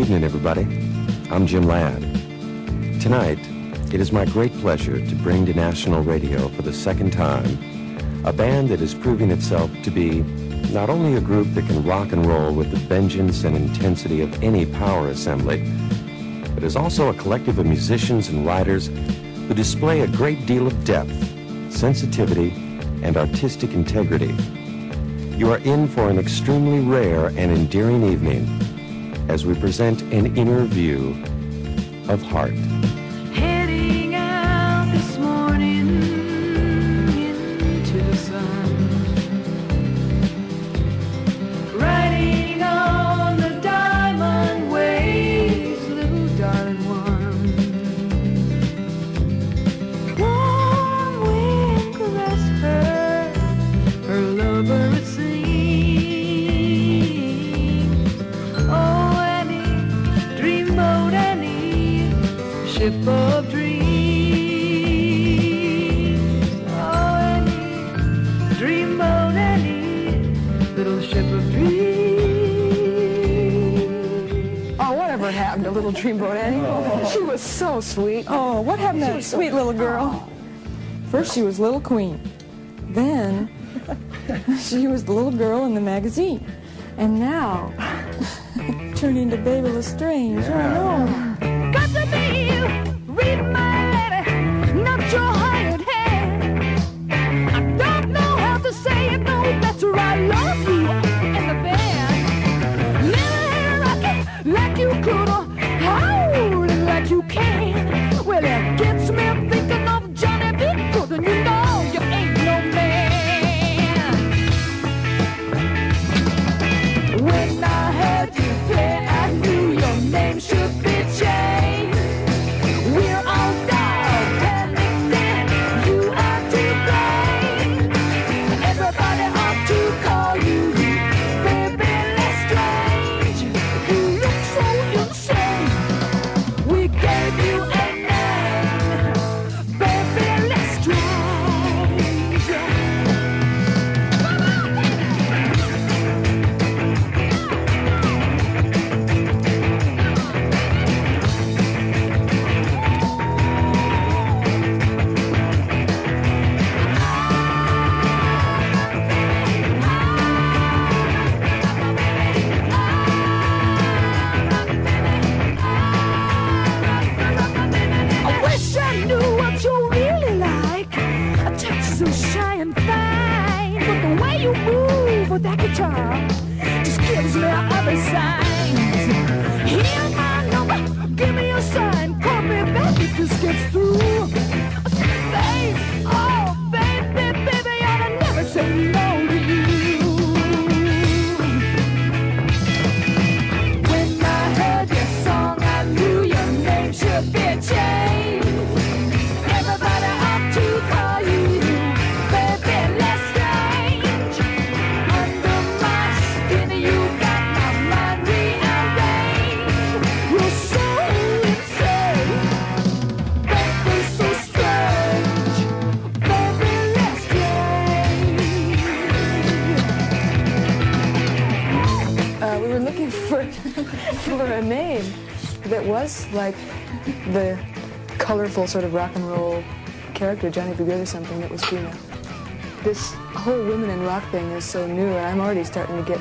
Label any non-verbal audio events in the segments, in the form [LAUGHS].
Good evening, everybody. I'm Jim Ladd. Tonight, it is my great pleasure to bring to national radio for the second time a band that is proving itself to be not only a group that can rock and roll with the vengeance and intensity of any power assembly, but is also a collective of musicians and writers who display a great deal of depth, sensitivity, and artistic integrity. You are in for an extremely rare and endearing evening as we present an inner view of heart. Ship of dreams. Oh, Annie, dreamboat Annie, little ship of dreams. Oh, whatever happened to little Dreamboat Annie? Oh. She was so sweet. Oh, what happened to that sweet little girl? First she was Little Queen. Then [LAUGHS] she was the little girl in the magazine. And now [LAUGHS] turned into BeBe Le Strange. Oh no. So shy and fine. But the way you move with that guitar just gives me other signs. Hear my number, give me a sign. Call me back if this gets through. Like the colorful sort of rock and roll character, Johnny B. Goode or something that was female. This whole women in rock thing is so new, and I'm already starting to get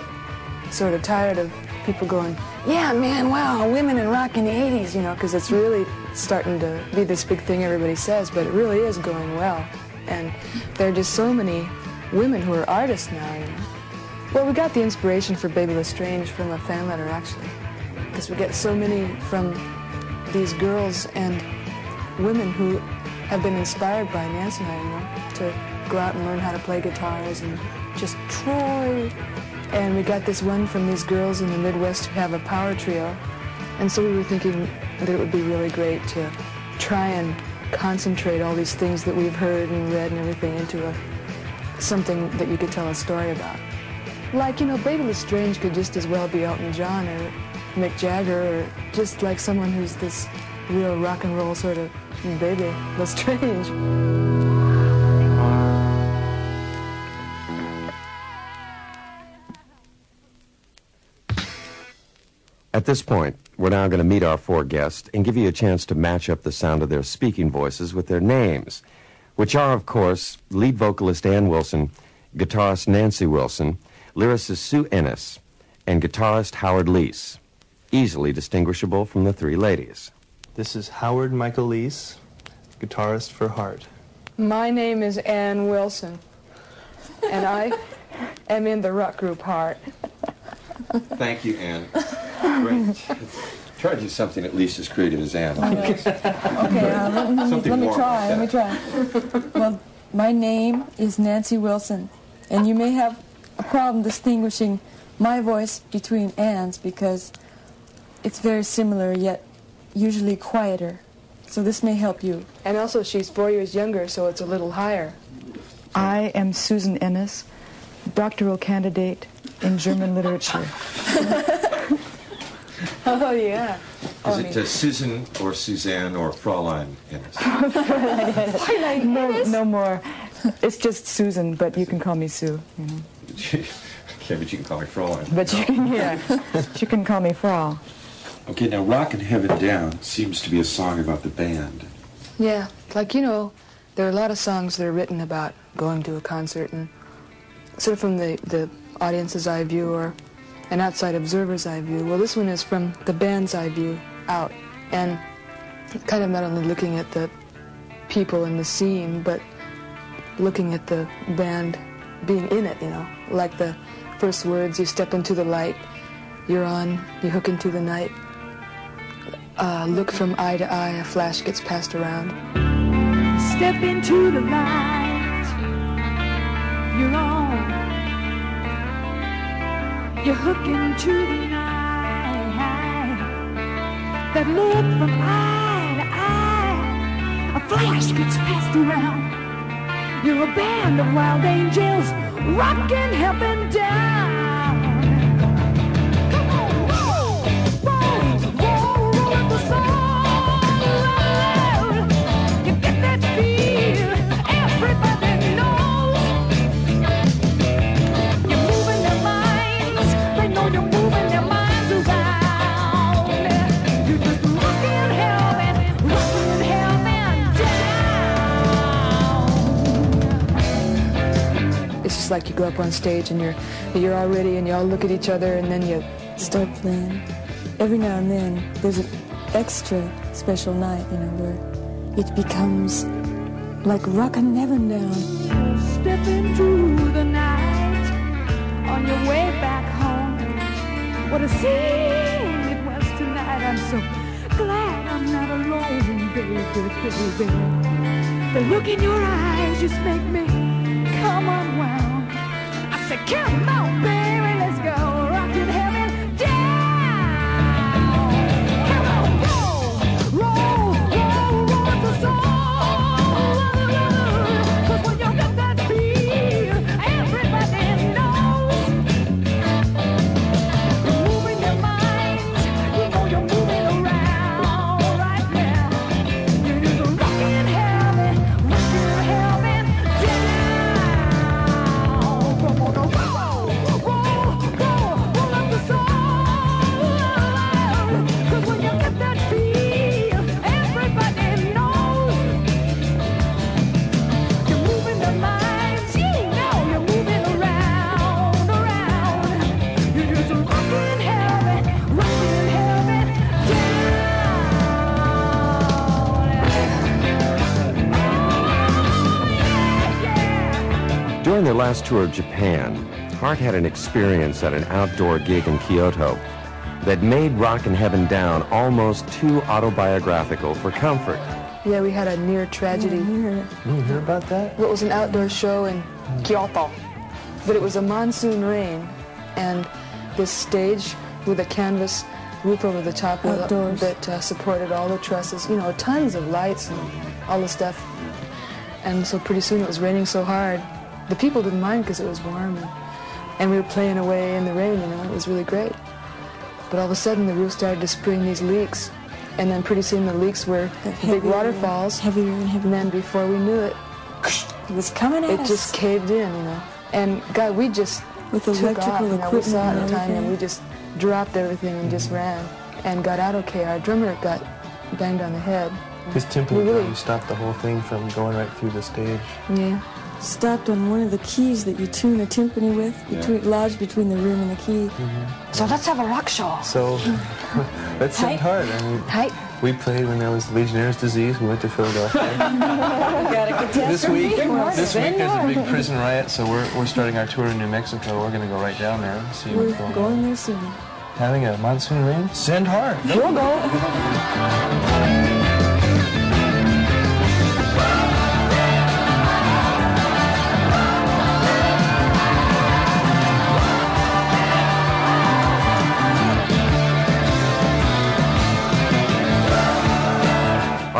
sort of tired of people going, yeah, man, wow, women in rock in the 80s, you know, because it's really starting to be this big thing everybody says, but it really is going well. And there are just so many women who are artists now, you know. Well, we got the inspiration for BeBe Le Strange from a fan letter, actually, because we get so many from these girls and women who have been inspired by Nancy and I, you know, to go out and learn how to play guitars and just Troy. And we got this one from these girls in the Midwest who have a power trio. And so we were thinking that it would be really great to try and concentrate all these things that we've heard and read and everything into a something that you could tell a story about. Like, you know, BeBe Le Strange could just as well be Elton John or Mick Jagger just like someone who's this real rock and roll sort of baby That's [LAUGHS] strange. At this point, we're now going to meet our four guests and give you a chance to match up the sound of their speaking voices with their names, which are, of course, lead vocalist Ann Wilson, guitarist Nancy Wilson, lyricist Sue Ennis, and guitarist Howard Leese, easily distinguishable from the three ladies. This is Howard Michael Leese, guitarist for Heart. My name is Ann Wilson, and I am in the rock group Heart. Thank you, Ann. Great. Try to do something at least as creative as Ann. Okay, uh, let, me- let me try. Let me try. Well, my name is Nancy Wilson, and you may have a problem distinguishing my voice between Ann's because it's very similar yet usually quieter. So this may help you. And also, she's four years younger, so it's a little higher. I am Susan Ennis, doctoral candidate in German literature. [LAUGHS] Oh, yeah. Is it uh, Susan or Suzanne or Fraulein Ennis? Fräulein [LAUGHS] [LAUGHS] No, no more. It's just Susan, but you can call me Sue. You know. okay, but you can call me Fraulein. But you can, yeah, you can call me Frau. Okay, now Rockin' Heaven Down seems to be a song about the band. Yeah, like, you know, there are a lot of songs that are written about going to a concert and sort of from the, the audience's eye view or an outside observer's eye view. Well, this one is from the band's eye view out and kind of not only looking at the people in the scene, but looking at the band being in it, you know, like the first words, you step into the light, you're on, you hook into the night. Uh, look from eye to eye, a flash gets passed around. Step into the light. You're on. You're hooking to the night. That look from eye to eye. A flash gets passed around. You're a band of wild angels rocking heaven down. Go up on stage and you're you're all ready and you all look at each other and then you Start playing. Every now and then, there's an extra special night, you know, where it becomes like rockin' heaven down. Step into the night on your way back home. What a scene it was tonight. I'm so glad I'm not alone, baby, baby. The look in your eyes just make me come unwound. Come on, baby, their last tour of Japan, Heart had an experience at an outdoor gig in Kyoto that made Rockin' Heaven Down almost too autobiographical for comfort. yeah, we had a near tragedy. Here, You hear about that? Well, it was an outdoor show in Kyoto, but it was a monsoon rain, and this stage with a canvas roof over the top with- Outdoors. that uh, supported all the trusses, you know, tons of lights and all the stuff. And so pretty soon it was raining so hard. The people didn't mind because it was warm, and, and we were playing away in the rain, you know, it was really great. But all of a sudden the roof started to spring these leaks, and then pretty soon the leaks were [LAUGHS] big waterfalls. heavier and heavier. And then before we knew it, It was coming at it us. just caved in, you know. And God, we just With took electrical off, you know, we saw it and in time, and we just dropped everything and just ran and got out okay. Our drummer got banged on the head. His We timpani really- stopped the whole thing from going right through the stage. Yeah. Stopped on one of the keys that you tune a timpani with, between, lodged between the room and the key. Mm-hmm. So let's have a rock show. So [LAUGHS] that's Tight. St. Heart. I mean, Tight. we played when there was Legionnaire's disease. We went to Philadelphia. [LAUGHS] Got this week, this week there's a big prison riot, so we're, we're starting our tour in New Mexico. We're going to go right down there and see We're what's going going on. there soon. Having a monsoon rain? Send Heart. We'll go. [LAUGHS]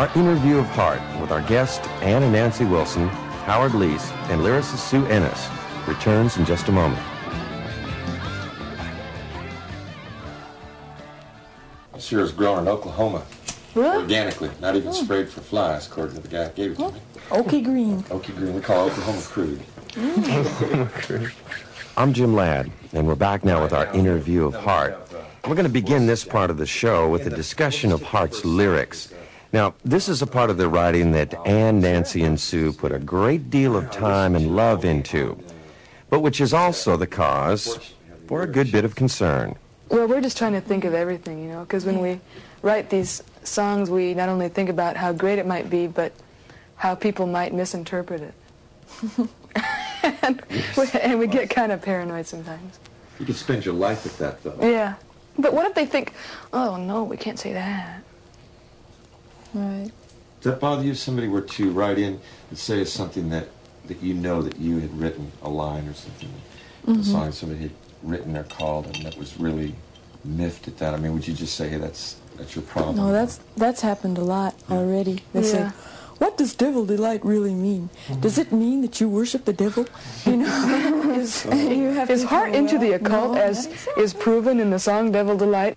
Our interview of Heart with our guest, Ann and Nancy Wilson, Howard Leese, and lyricist Sue Ennis returns in just a moment. This here is grown in Oklahoma. Really? Organically, not even hmm. sprayed for flies, according to the guy that gave it to me. Oaky Green. [LAUGHS] Okie Green, we call it Oklahoma mm. [LAUGHS] crude. I'm Jim Ladd, and we're back now with our interview of Heart. We're going to begin this part of the show with a discussion of Heart's lyrics. Now, this is a part of the writing that Ann, Nancy, and Sue put a great deal of time and love into, but which is also the cause for a good bit of concern. Well, we're just trying to think of everything, you know, because when we write these songs, we not only think about how great it might be, but how people might misinterpret it. [LAUGHS] and, we, and we get kind of paranoid sometimes. You could spend your life at that, though. Yeah. But what if they think, oh, no, we can't say that? Right. Does that bother you if somebody were to write in and say something that, that you know that you had written, a line or something, a mm-hmm. song somebody had written or called, and that was really miffed at that? I mean, would you just say, hey, that's, that's your problem? No, that's that's happened a lot already. They say, "What does devil delight really mean? Mm-hmm. Does it mean that you worship the devil?" [LAUGHS] You know, [LAUGHS] is, [LAUGHS] you have Is heart go, into the occult no, as that's- is proven in the song Devil Delight?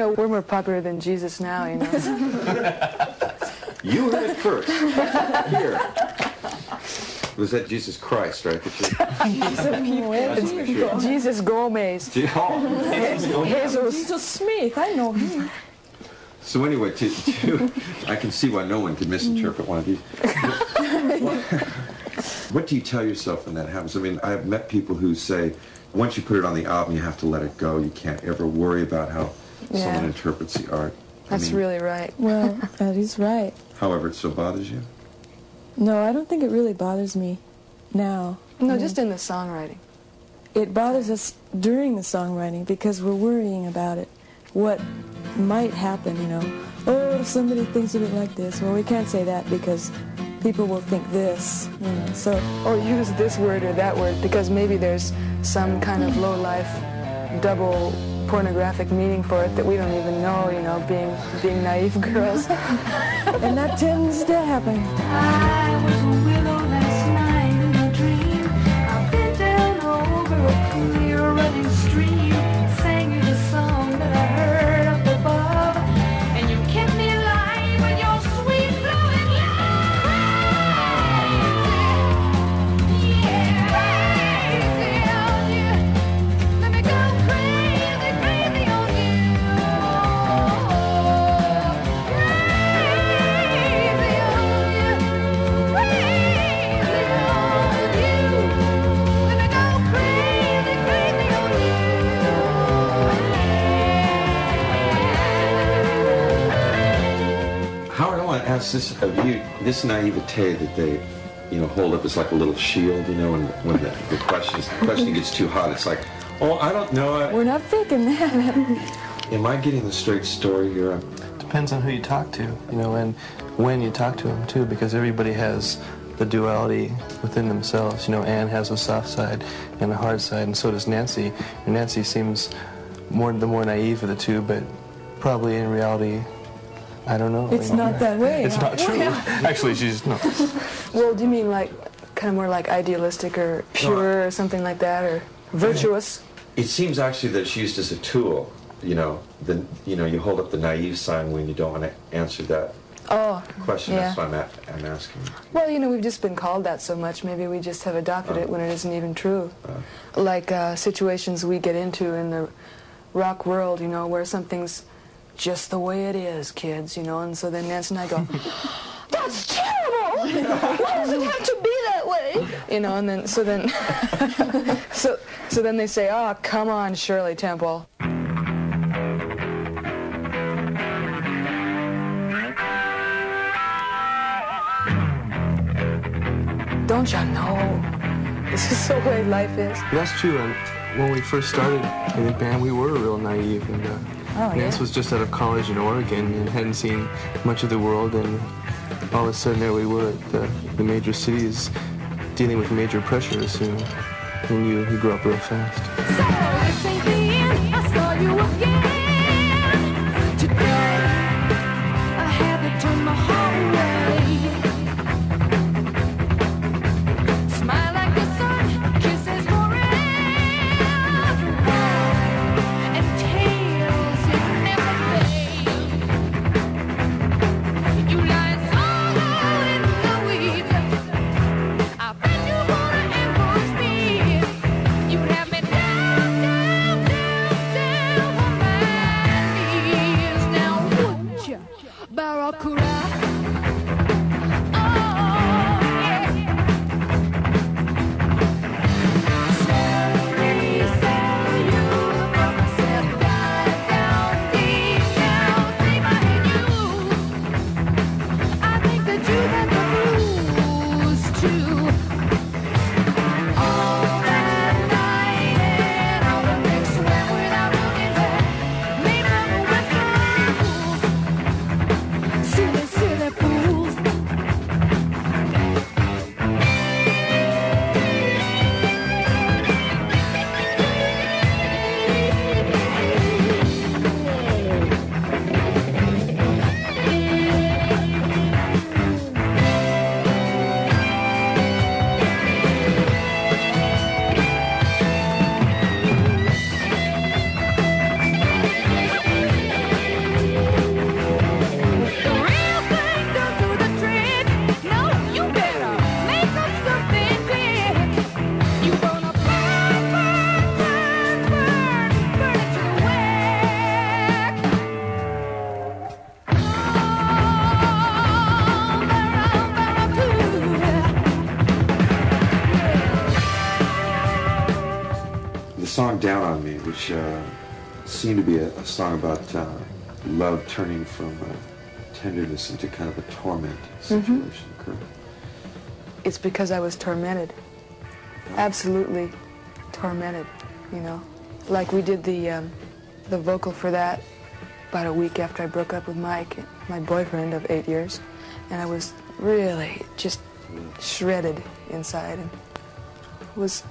Know, we're more popular than Jesus now, you know. [LAUGHS] You heard it first. Here. Was that Jesus Christ, right? That you- [LAUGHS] That's for sure. Jesus Gomez. Oh, Jesus. Jesus Smith, I know him. So anyway, to, to, I can see why no one could misinterpret one of these. what do you tell yourself when that happens? I mean, I've met people who say, once you put it on the album, you have to let it go. You can't ever worry about how Yeah. someone interprets the art. I That's mean, really right. Well, [LAUGHS] that is right. However, it still bothers you. No, I don't think it really bothers me now. No, just in the songwriting. It bothers us during the songwriting because we're worrying about it. What might happen, you know. Oh, if somebody thinks of it like this. Well, we can't say that because people will think this, you know. So, Or use this word or that word because maybe there's some kind of low life double pornographic meaning for it that we don't even know, you know, being being naive [LAUGHS] girls. [LAUGHS] and that tends to happen. Howard, I want to ask this of you. This naivete that they, you know, hold up as like a little shield, you know, and when the, the question the question gets too hot, it's like, oh, I don't know. I, We're not thinking that. am I getting the straight story here? Depends on who you talk to, you know, and when you talk to them too, because everybody has the duality within themselves. You know, Ann has a soft side and a hard side, and so does Nancy. And Nancy seems more the more naive of the two, but probably in reality, I don't know. It's you know. not that way. It's not true. Actually, she's no. [LAUGHS] well, do you mean like kind of more like idealistic or pure or something like that or virtuous? it seems actually that it's used as a tool. You know, the you know you hold up the naive sign when you don't want to answer that Oh, question. yeah. That's why I'm, a- I'm asking. Well, you know, we've just been called that so much. Maybe we just have adopted it when it isn't even true. Like uh, situations we get into in the rock world, you know, where something's just the way it is, kids, you know, and so then Nancy and I go, [LAUGHS] that's terrible! Why does it have to be that way? You know, and then, so then, [LAUGHS] so, so then they say, oh, come on, Shirley Temple. Don't you know? This is the way life is. That's true. And when we first started in the band, we were real naive. And uh, Oh, Nance yeah. was just out of college in Oregon and hadn't seen much of the world. And all of a sudden, there we were at the, the major cities dealing with major pressures. You know, and you, you grow up real fast. "Down on Me," which uh, seemed to be a, a song about uh, love turning from uh, tenderness into kind of a torment situation. correct? It's because I was tormented. Absolutely tormented, you know. Like we did the um, the vocal for that about a week after I broke up with Mike, my boyfriend of eight years, and I was really just shredded inside. And it was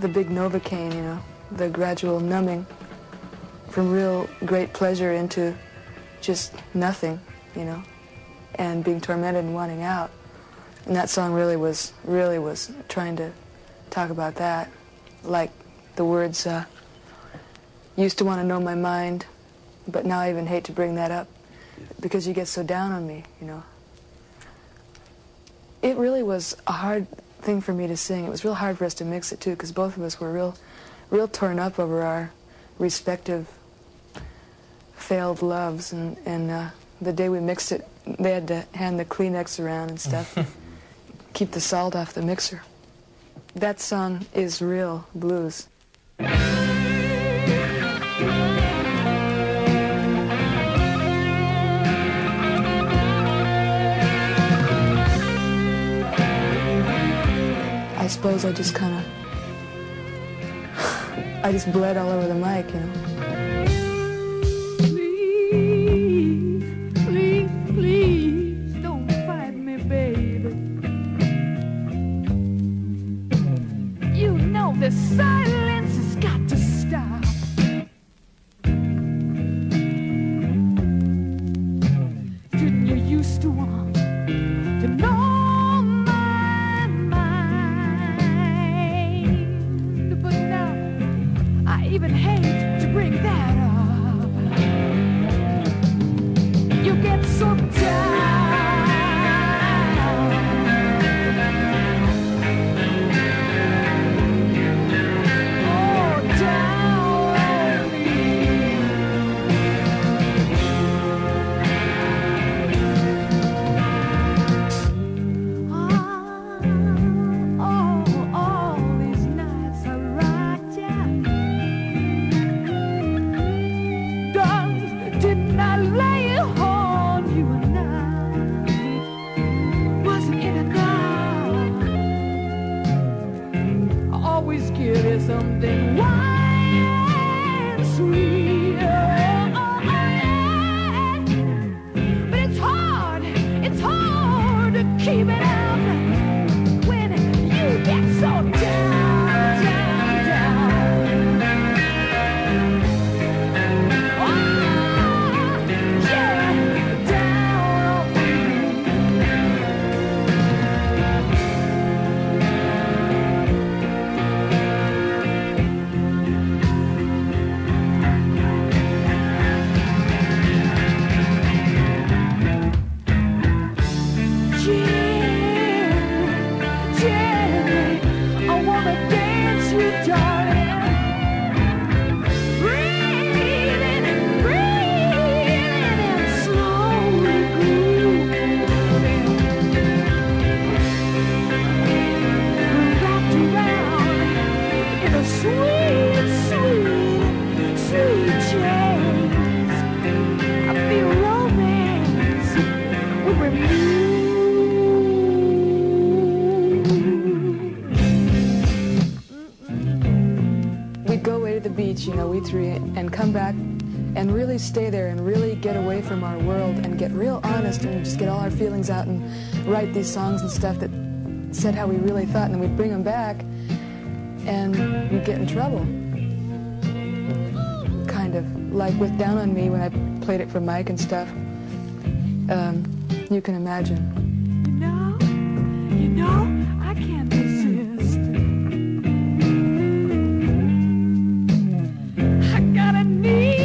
the big Novocaine, you know, the gradual numbing from real great pleasure into just nothing, you know, and being tormented and wanting out. And that song really was, really was trying to talk about that. Like the words, uh, used to want to know my mind, but now I even hate to bring that up because you get so down on me, you know. It really was a hard thing for me to sing. It was real hard for us to mix it too because both of us were real, real torn up over our respective failed loves. And, and uh, the day we mixed it, they had to hand the Kleenex around and stuff, [LAUGHS] keep the salt off the mixer. That song is real blues. I suppose I just kind of, I just bled all over the mic, you know. Keep it up feelings out and write these songs and stuff that said how we really thought. And then we'd bring them back and we'd get in trouble. Kind of. Like with Down on Me when I played it for Mike and stuff. Um, you can imagine. You know, you know, I can't resist. I got a need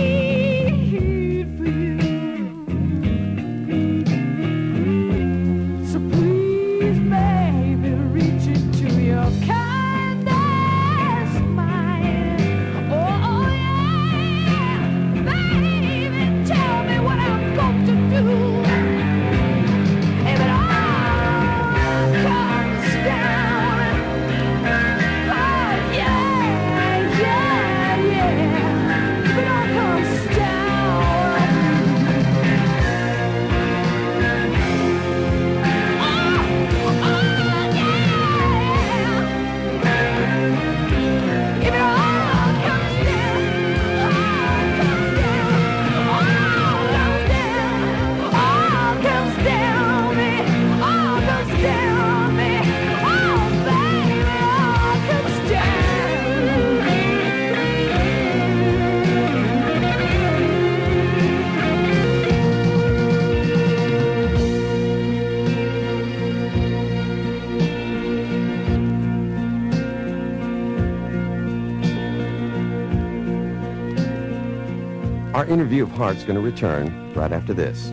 Our interview of Heart's going to return right after this.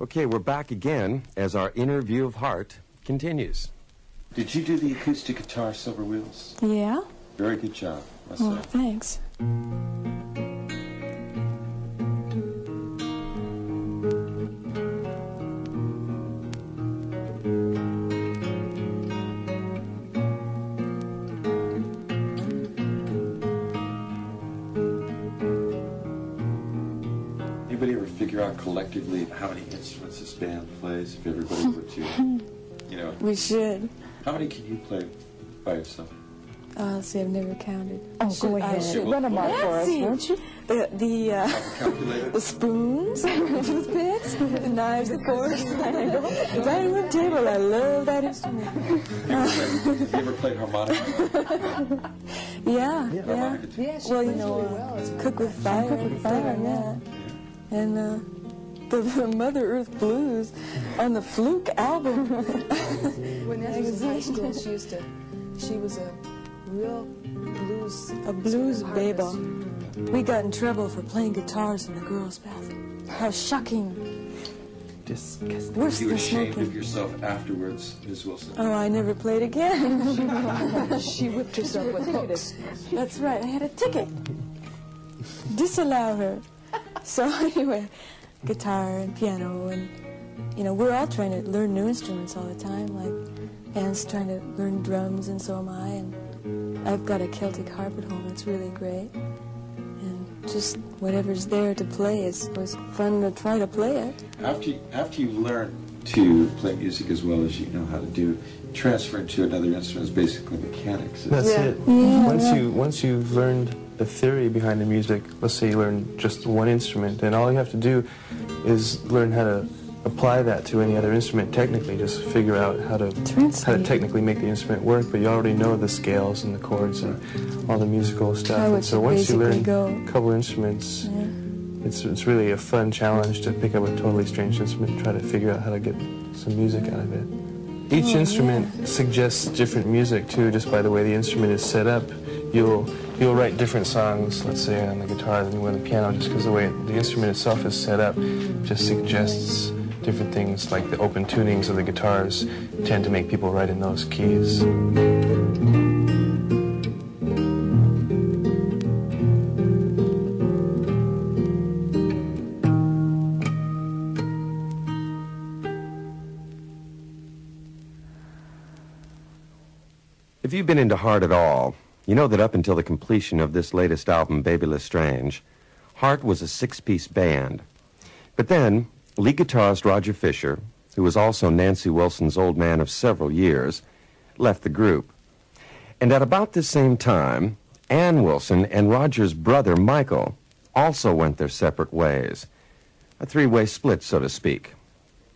Okay, we're back again as our interview of Heart continues. Did you do the acoustic guitar Silver Wheels? Yeah? Very good job, must Oh, say. thanks. Figure collectively how many instruments this band plays? If everybody were to, [LAUGHS] you know, We should. how many can you play by yourself? Uh, see, I've never counted. Oh, Should go I- ahead. should- Run them out for us, won't you? The, the, uh, [LAUGHS] the spoons, [LAUGHS] the toothpicks, the knives, the forks, the dining room table. I love that instrument. Have you ever played harmonica? Yeah, yeah. Harmonica too? Yeah, she Well, you know, really uh, well. Cook with Fire, Cook with Fire, yeah. And uh, the, the Mother Earth Blues on the Fluke album. When Nancy was in high school, she [LAUGHS] used to, she was a real blues, A blues sort baby. We got in trouble for playing guitars in the girls' bathroom. How shocking. Disgusting. Worse You than ashamed of yourself afterwards, Ms. Wilson? Oh, I never played again. [LAUGHS] She whipped herself with hooks. That's right, I had a ticket. Disallow her. So anyway, guitar and piano and you know, we're all trying to learn new instruments all the time. Like Ann's trying to learn drums and so am I and I've got a Celtic harp at home, it's really great. And just whatever's there to play is was fun to try to play it. After you, after you learn to play music as well as you know how to do, transferring to another instrument is basically mechanics. That's Yeah. it. Once you once you've learned the theory behind the music, let's say you learn just one instrument, and all you have to do is learn how to apply that to any other instrument technically. Just figure out how to how to technically make the instrument work, but you already know the scales and the chords and all the musical stuff. And so once you learn go. a couple instruments, it's it's really a fun challenge to pick up a totally strange instrument and try to figure out how to get some music out of it. Each Oh, instrument suggests different music too, just by the way the instrument is set up. You'll you'll write different songs, let's say on the guitar than you would on the piano, just because the way the instrument itself is set up just suggests different things. Like the open tunings of the guitars tend to make people write in those keys. If you've been into Heart at all, you know that up until the completion of this latest album, BeBe Le Strange, Heart was a six-piece band. But then, lead guitarist Roger Fisher, who was also Nancy Wilson's old man of several years, left the group. And at about the same time, Ann Wilson and Roger's brother Michael also went their separate ways. A three-way split, so to speak,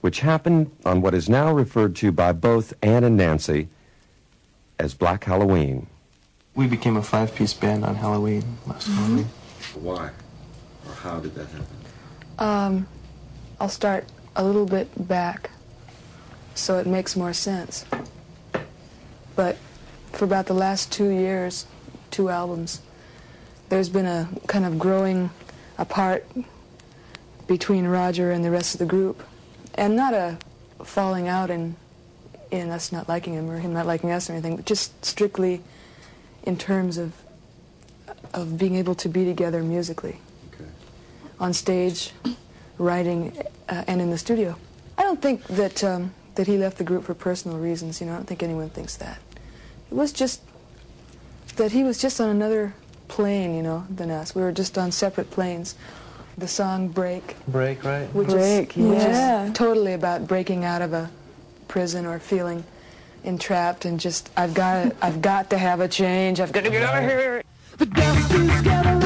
which happened on what is now referred to by both Ann and Nancy as Black Halloween. We became a five-piece band on Halloween last Halloween. Why? Or how did that happen? Um, I'll start a little bit back so it makes more sense. But for about the last two years, two albums, there's been a kind of growing apart between Roger and the rest of the group. And not a falling out in, in us not liking him or him not liking us or anything, but just strictly in terms of, of being able to be together musically Okay. on stage, writing, uh, and in the studio. I don't think that um, that he left the group for personal reasons. You know, I don't think anyone thinks that. It was just that he was just on another plane, you know, than us. We were just on separate planes. The song "Break," Break, right? which Break, is, which yeah. is totally about breaking out of a prison or feeling entrapped and just I've got I've got to have a change. I've got to get out of here. The dust is gathering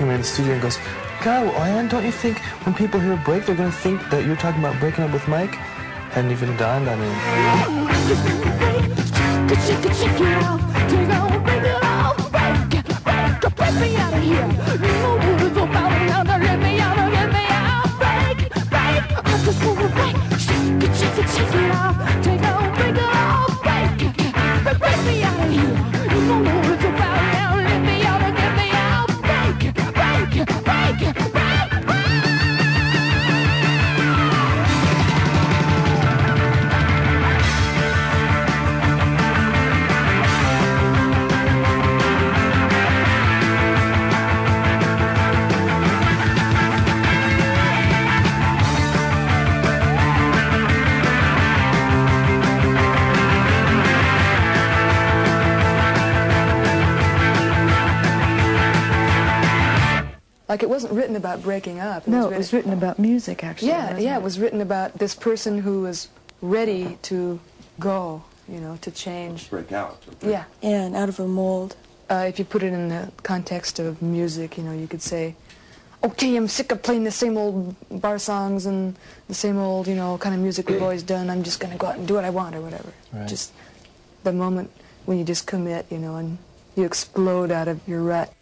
came in the studio and goes, God, Ann, don't you think when people hear break, they're going to think that you're talking about breaking up with Mike? Hadn't even dawned on him. Like it wasn't written about breaking up. no, written- it was written about music, actually. Yeah, yeah, it? it was written about this person who was ready to go, you know, to change. Break out. Yeah. And out of a mold. Uh, if you put it in the context of music, you know, you could say, okay, I'm sick of playing the same old bar songs and the same old, you know, kind of music we've always done. I'm just going to go out and do what I want or whatever. Right. Just the moment when you just commit, you know, and you explode out of your rut.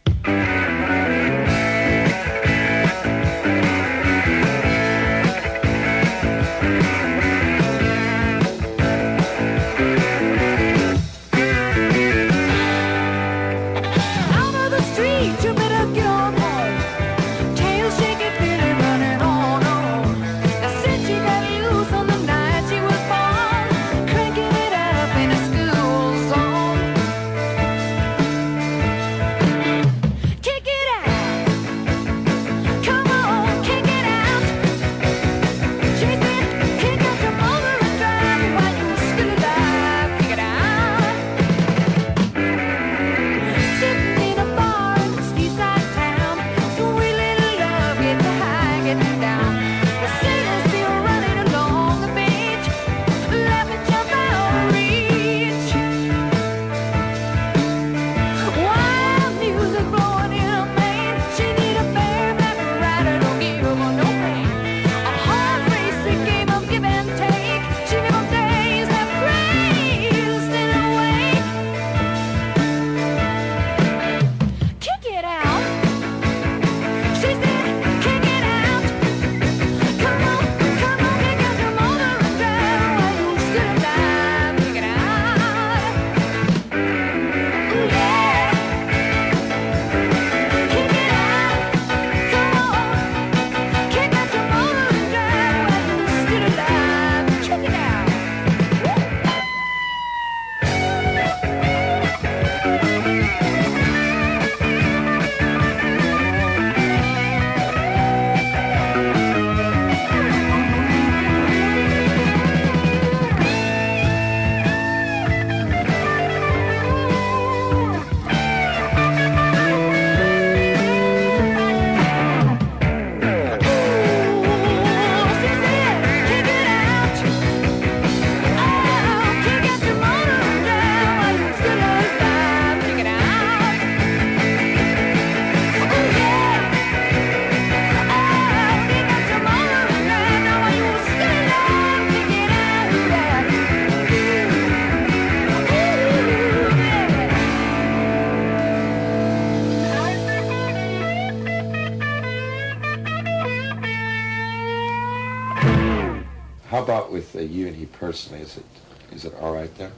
Personally? Is it is it all right there?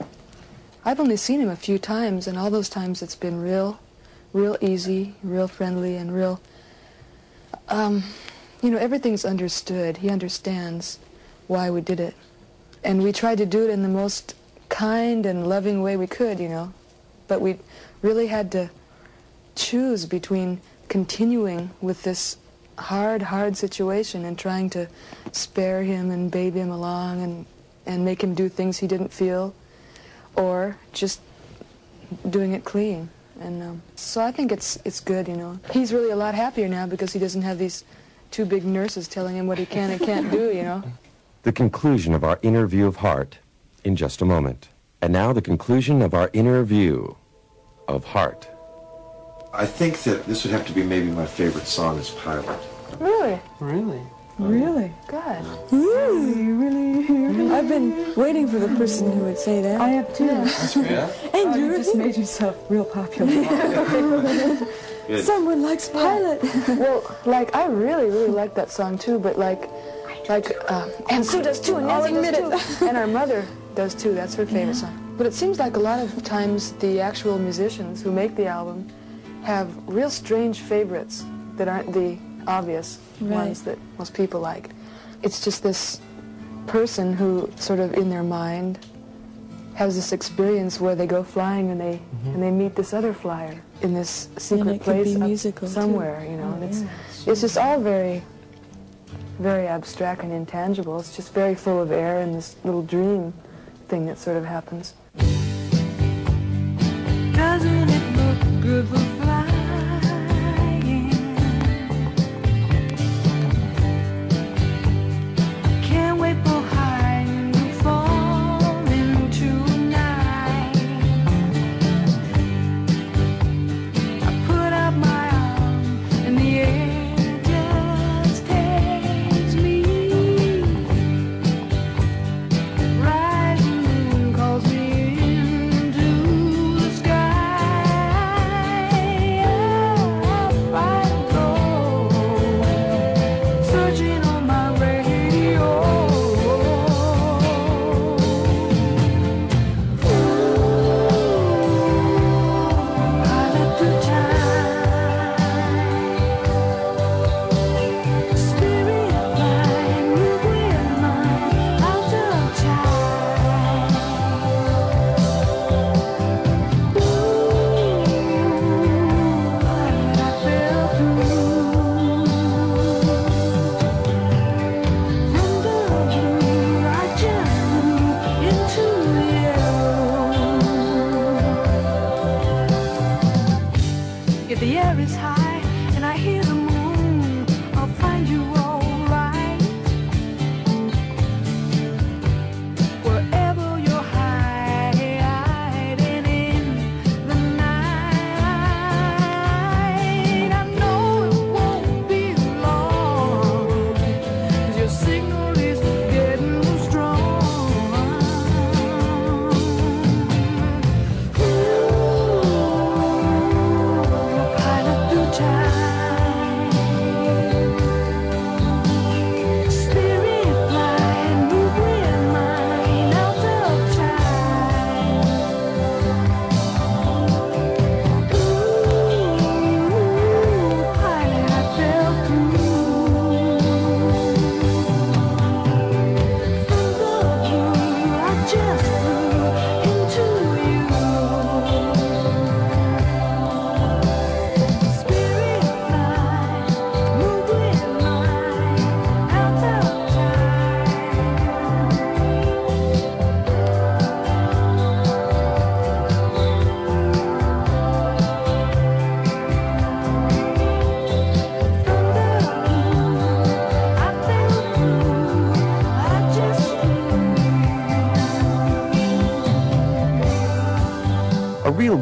I've only seen him a few times, and all those times it's been real, real easy, real friendly, and real. Um, you know, everything's understood. He understands why we did it, and we tried to do it in the most kind and loving way we could. You know, but we really had to choose between continuing with this hard, hard situation and trying to spare him and baby him along and and make him do things he didn't feel or just doing it clean. And um, so I think it's it's good, you know. He's really a lot happier now because he doesn't have these two big nurses telling him what he can and can't do, you know. [LAUGHS] The conclusion of our inner view of Heart in just a moment. And now the conclusion of our inner view of Heart. I think that this would have to be maybe my favorite song as Pilot. Really? Really? Really? Good. Really, really? I've been waiting for the person who would say that. I have too. Yeah. [LAUGHS] Oh, you just made yourself real popular. [LAUGHS] Someone likes Pilot. Well, like I really, really like that song too, but like, like, uh, and Sue does too, and Nancy does too, and our mother does too. That's her favorite song. But it seems like a lot of times the actual musicians who make the album have real strange favorites that aren't the obvious Right. ones that most people like. It's just this person who sort of in their mind has this experience where they go flying and they and they meet this other flyer in this secret place be up too. somewhere, you know. and it's it's just all very very abstract and intangible. It's just very full of air and this little dream thing that sort of happens. Doesn't it look good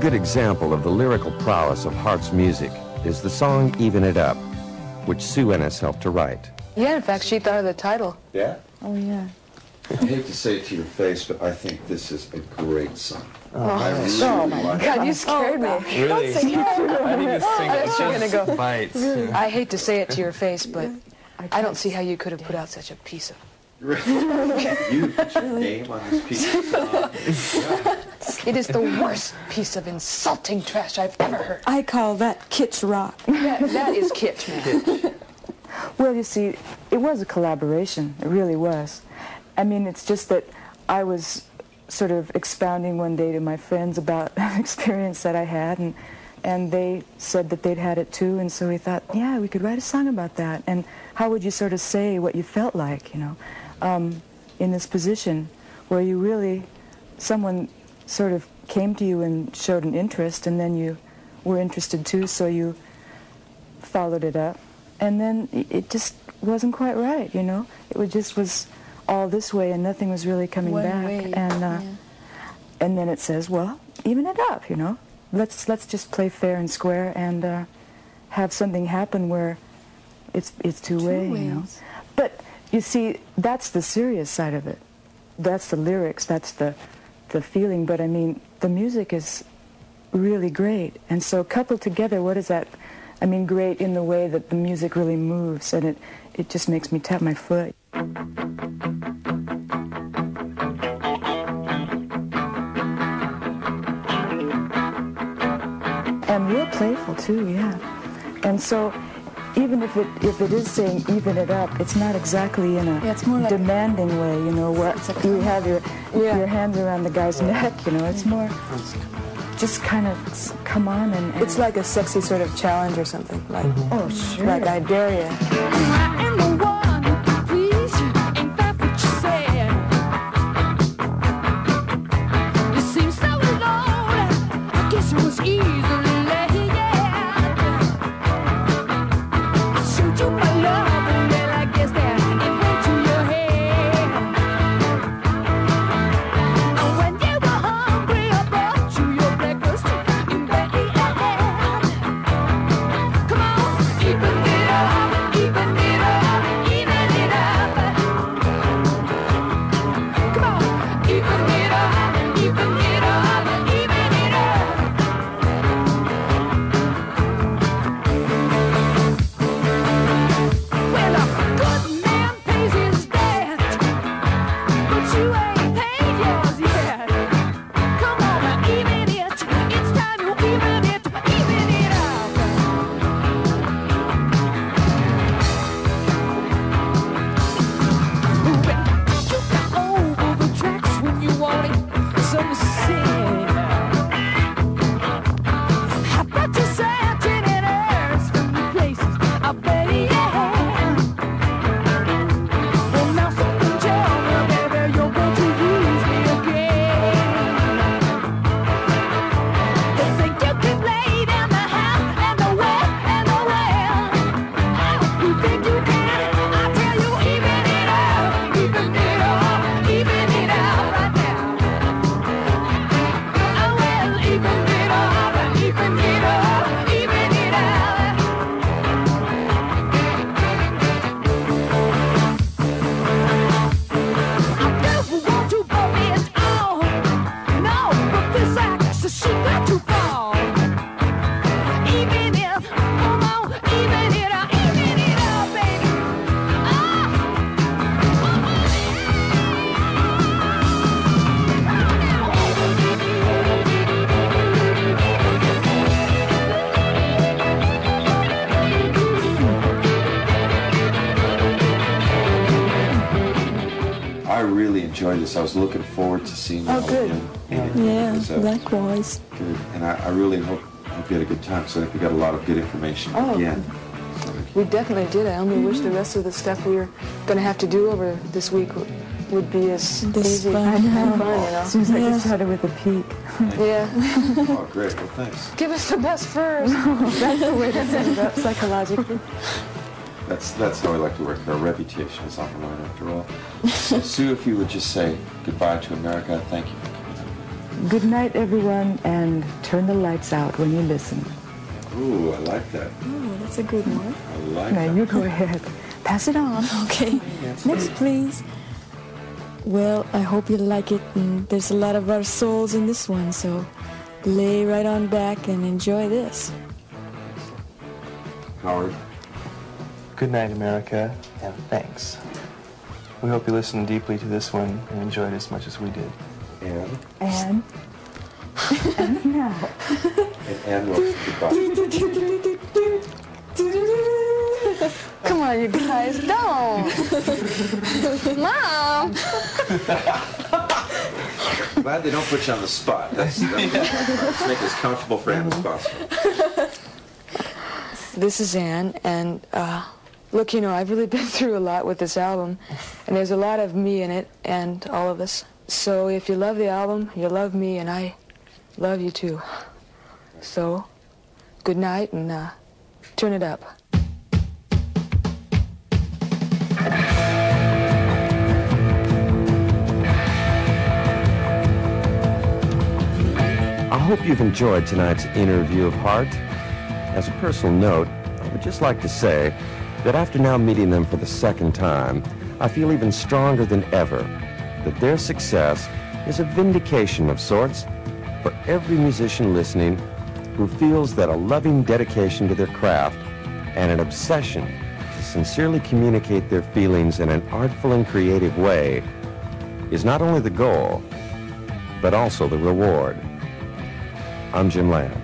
good example of the lyrical prowess of Heart's music is the song Even It Up, which Sue Ennis helped to write. Yeah, in fact, she thought of the title. Yeah? Oh, yeah. I hate to say it to your face, but I think this is a great song. Oh, I really Oh, like God, you scared me. Oh, really? [LAUGHS] I need to sing it. Oh, was gonna go. bites. I hate to say it to your face, but I don't see how you could have put out such a piece of. it. [LAUGHS] You put your name on this piece of [LAUGHS] song. It is the worst piece of insulting trash I've ever heard. I call that kitsch rock. That, that is kitsch, man. Well, you see, it was a collaboration. It really was. I mean, it's just that I was sort of expounding one day to my friends about an [LAUGHS] experience that I had, and and they said that they'd had it too, and so we thought, yeah, we could write a song about that. And how would you sort of say what you felt like, you know, um, in this position where you really, someone sort of came to you and showed an interest, and then you were interested too, so you followed it up, and then it just wasn't quite right, you know. It just was all this way, and nothing was really coming One back. way, and uh, yeah. and then it says, well, even it up, you know. Let's let's just play fair and square and uh, have something happen where it's it's two, way, you know. But you see, that's the serious side of it. That's the lyrics. That's the the feeling. But I mean, the music is really great. And so coupled together, what is that? I mean, great in the way that the music really moves, and it it just makes me tap my foot. and real playful too, yeah. And so, even if it if it is saying even it up, it's not exactly in a Yeah, it's more like- demanding way, you know, where like you have your Yeah. your hands around the guy's neck, you know. It's more just kind of come on and, and It's like a sexy sort of challenge or something. Like, oh sure, like I dare you. This. I was looking forward to seeing you Oh, all good. again. It Yeah, was, uh, likewise. good. And I, I really hope, hope you had a good time. So I think we got a lot of good information Oh. again. We definitely did. I only wish the rest of the stuff we were going to have to do over this week would be as This easy fun. and [LAUGHS] fun, you know. Seems like Yeah. it started with a peak. Yeah. [LAUGHS] Oh, great. Well, thanks. Give us the best first. [LAUGHS] That's the way to set it up psychologically. That's that's how we like to work. Our reputation is on the line after all. So, [LAUGHS] Sue, if you would just say goodbye to America, thank you for coming out. Good night, everyone, and turn the lights out when you listen. Ooh, I like that. Oh, that's a good one. I like Now that. you go ahead. Pass it on. [LAUGHS] Okay, next please. Well, I hope you like it. And there's a lot of our souls in this one, so lay right on back and enjoy this. Howard. Good night, America, and thanks. We hope you listened deeply to this one and enjoyed it as much as we did. Ann. And, and now. And Ann Wilson. Goodbye. Come on, you guys, don't. [LAUGHS] Mom. [LAUGHS] Glad they don't put you on the spot. That's, that's make it as comfortable for Ann as possible. This is Ann, and uh, look, you know, I've really [LAUGHS] been through a lot with this album, and there's a lot of me in it, and all of us. So if you love the album, you love me, and I love you too. So, good night, and uh, turn it up. I hope you've enjoyed tonight's interview of Heart. As a personal note, I would just like to say that after now meeting them for the second time, I feel even stronger than ever that their success is a vindication of sorts for every musician listening who feels that a loving dedication to their craft and an obsession to sincerely communicate their feelings in an artful and creative way is not only the goal, but also the reward. I'm Jim Ladd.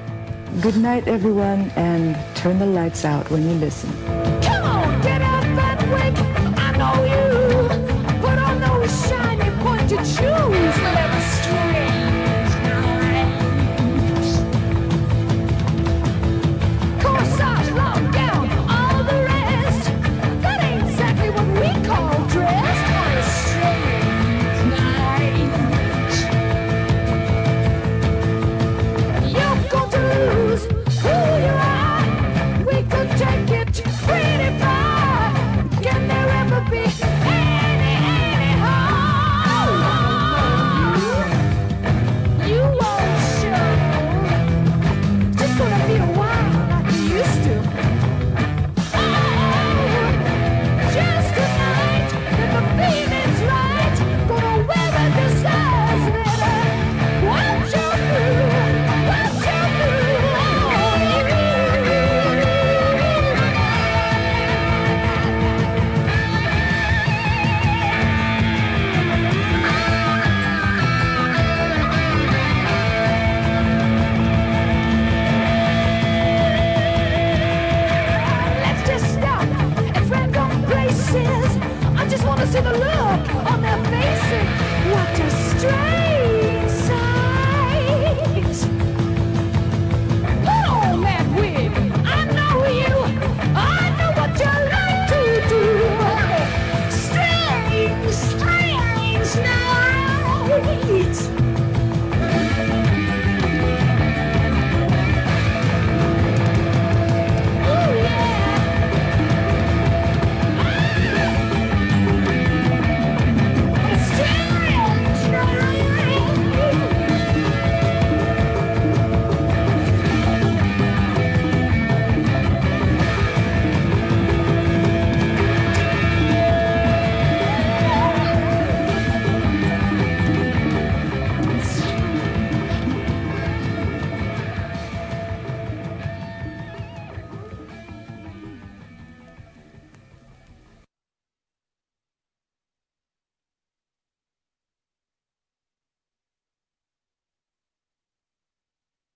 Good night, everyone, and turn the lights out when you listen. Shoes.